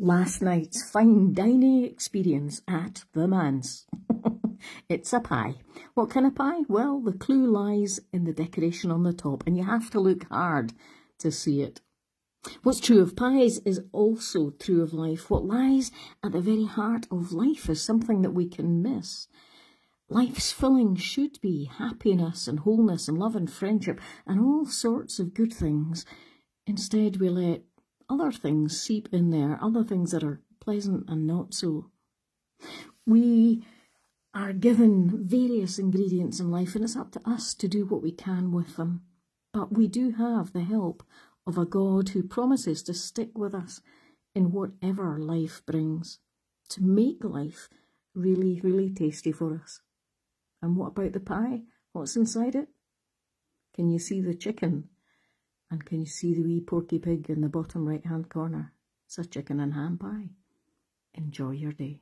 last night's fine dining experience at the manse. it's a pie. What kind of pie? Well, the clue lies in the decoration on the top, and you have to look hard to see it. What's true of pies is also true of life. What lies at the very heart of life is something that we can miss. Life's filling should be happiness and wholeness and love and friendship and all sorts of good things. Instead, we let other things seep in there, other things that are pleasant and not so. We are given various ingredients in life and it's up to us to do what we can with them. But we do have the help of a God who promises to stick with us in whatever life brings, to make life really, really tasty for us. And what about the pie? What's inside it? Can you see the chicken? And can you see the wee porky pig in the bottom right hand corner? It's a chicken and ham pie. Enjoy your day.